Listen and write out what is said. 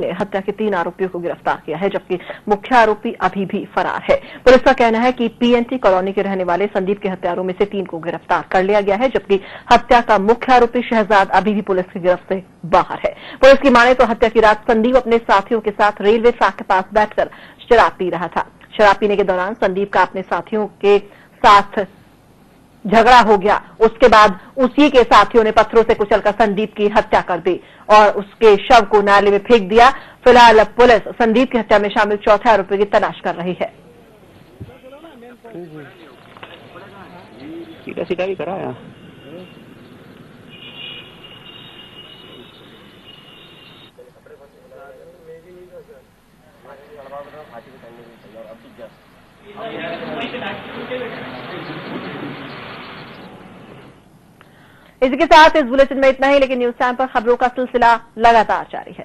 ने हत्या के तीन आरोपियों को गिरफ़्तार किया है, जबकि मुख्य आरोपी अभी भी फरार है। पुलिस का कहना है कि पीएनटी कॉलोनी के रहने वाले संदीप के हत्यारों में से तीन को गिरफ़्तार कर लिया गया है, जबकि हत्या का मुख्य आरोपी शहजाद अभी भी पुलिस की गिरफ्त से बाहर है। पुलिस की माने तो हत्या की रात संदीप अपने साथियों के साथ रेलवे ट्रैक के पास बैठकर शराब पी रहा था। शराब पीने के दौरान संदीप का अपने साथियों के साथ झगड़ा हो गया। उसके बाद उसी के साथियों ने पत्थरों से कुचलकर संदीप की हत्या कर दी और उसके शव को नाले में फेंक दिया। फ़िलहाल पुलिस संदीप की हत्या में शामिल चौथे आरोपी की तलाश कर रही है। सीधा सीधा भी कराया इसी के साथ इस बुलेटिन में इतना ही, लेकिन न्यूज़ टाइम पर खबरों का सिलसिला लगातार जारी है।